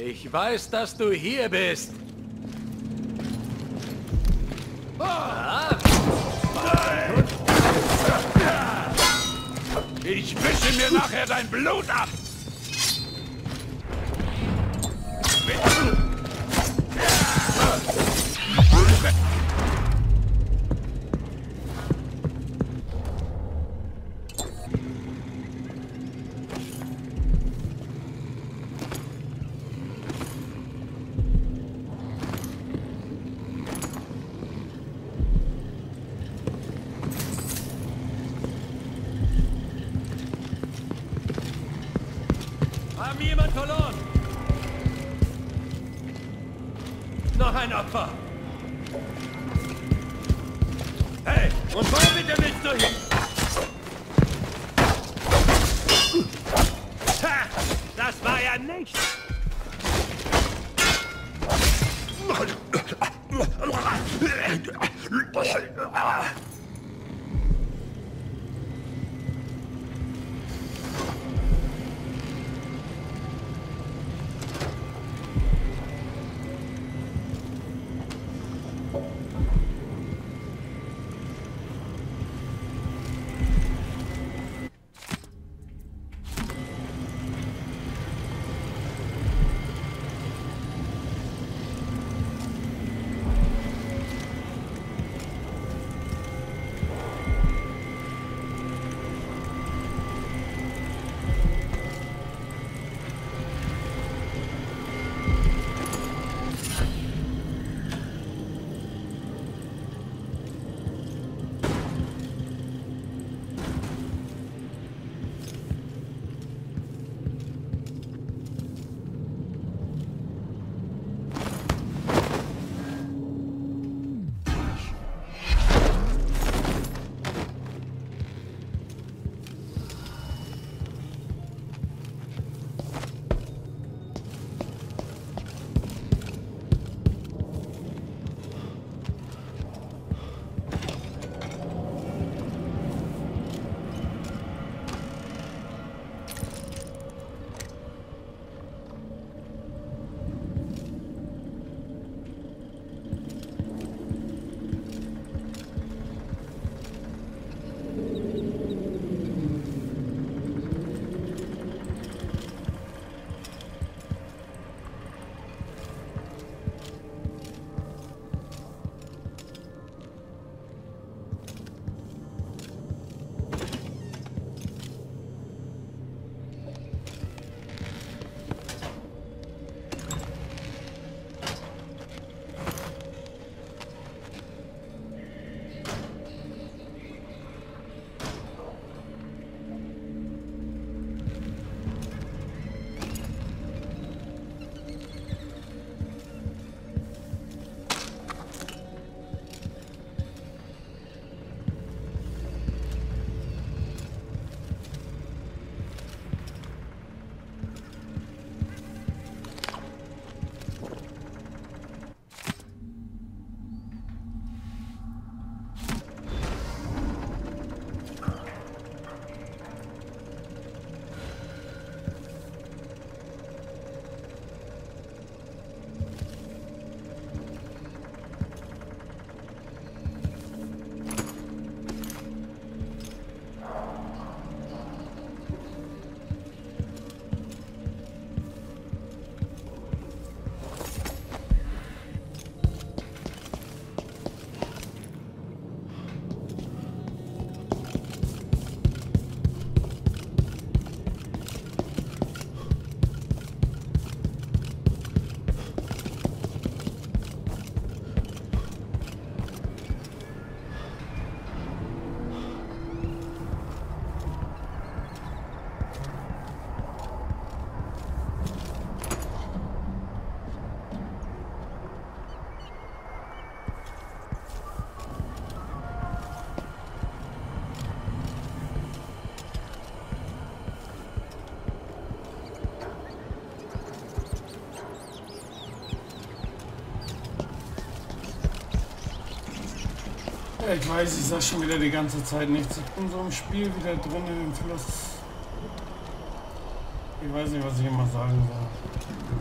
Ich weiß, dass du hier bist. Ich wische mir nachher dein Blut ab! Haben Noch ein Opfer. Hey, und wo bitte willst du hin? Ha, das war ja nichts. ich weiß, ich sag schon wieder die ganze Zeit nichts. Ich bin so im Spiel wieder drin in dem Fluss. Ich weiß nicht, was ich immer sagen soll.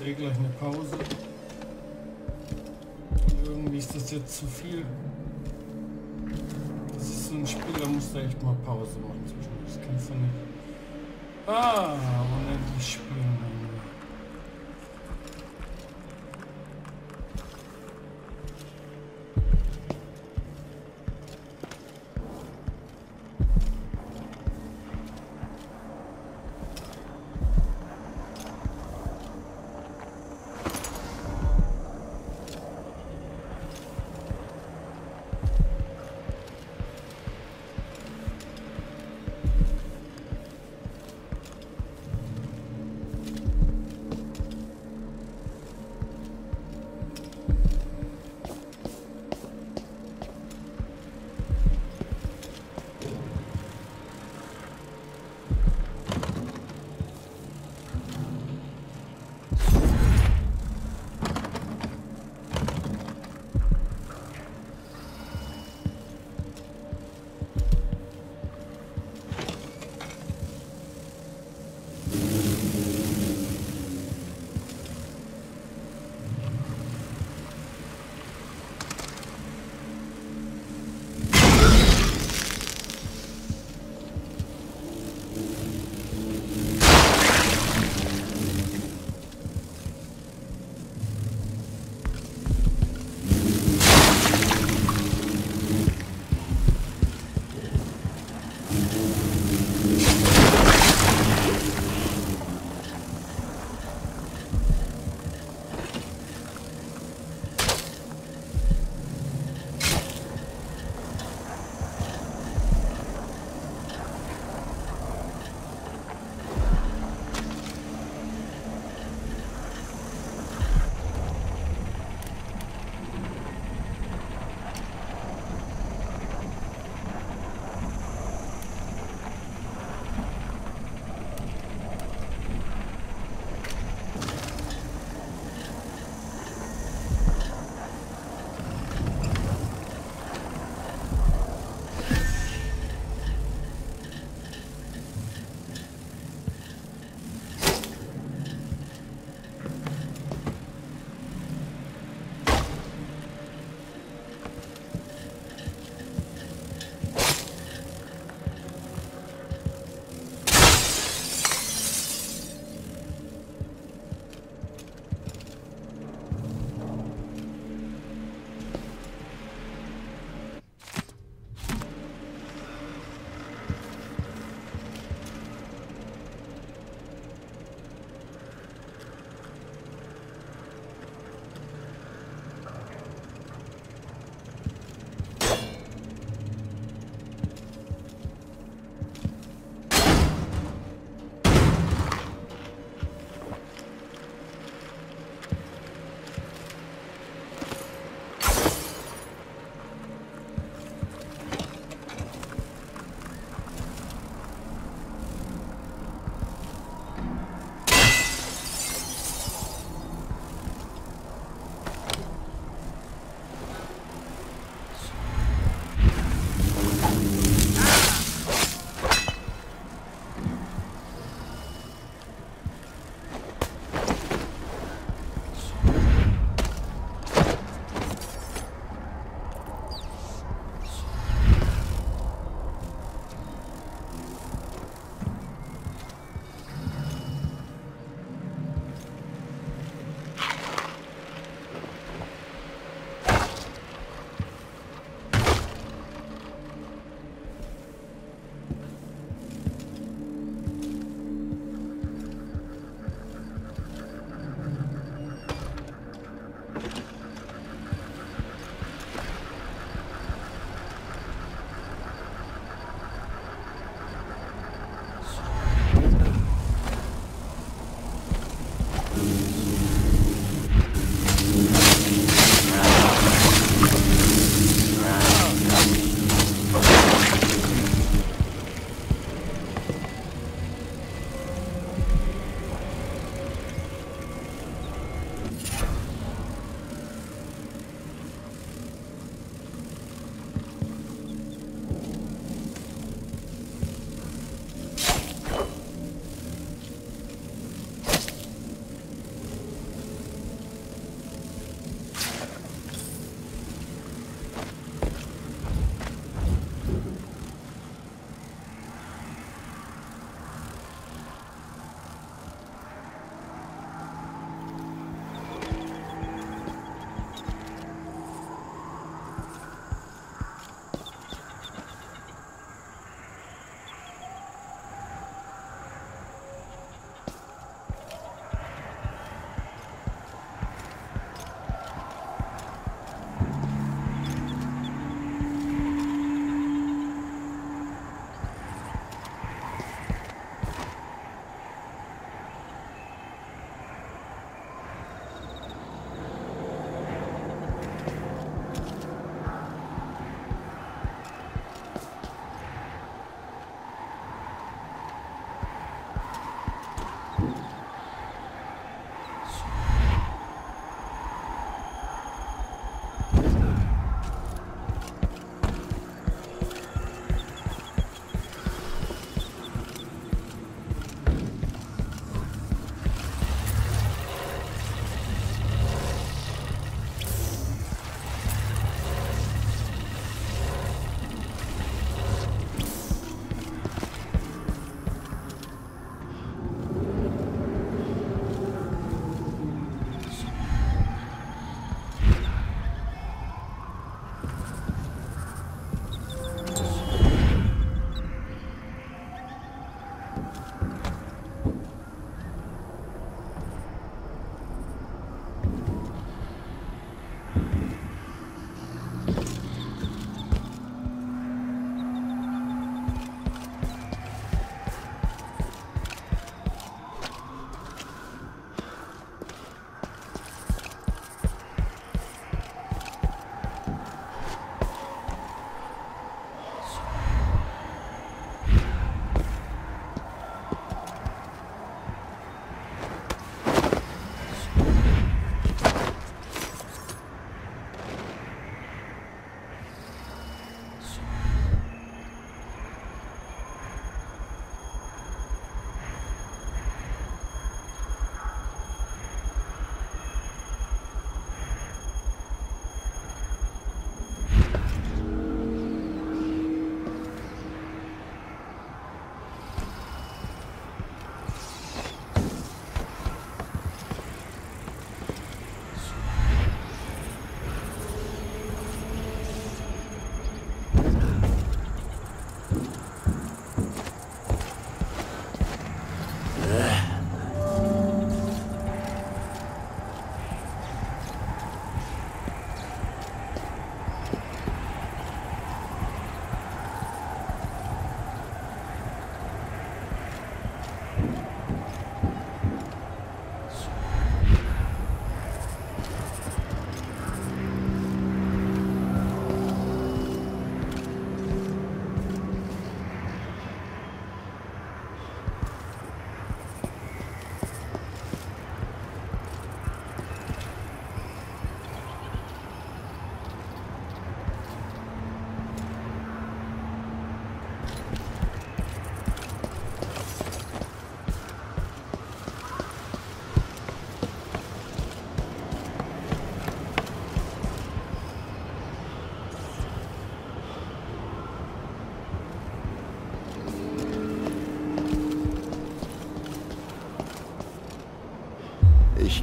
Jetzt eh gleich eine Pause. Irgendwie ist das jetzt zu viel. Das ist so ein Spiel, da musst du echt mal Pause machen. Das kannst du nicht. Ah, unendlich spielen.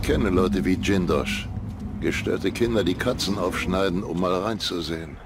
Kenne Leute wie Jindosh. Gestörte Kinder, die Katzen aufschneiden, um mal reinzusehen.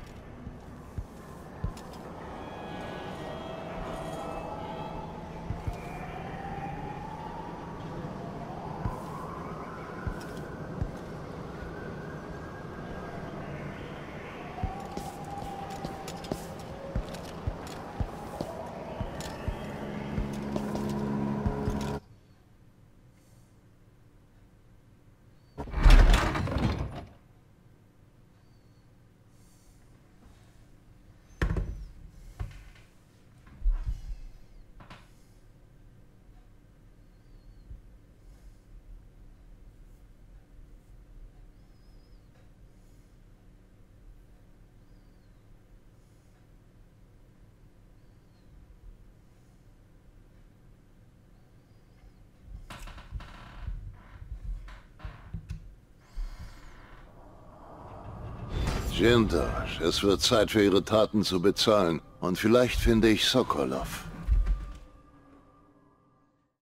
Jindosh, es wird Zeit für Ihre Taten zu bezahlen. Und vielleicht finde ich Sokolov.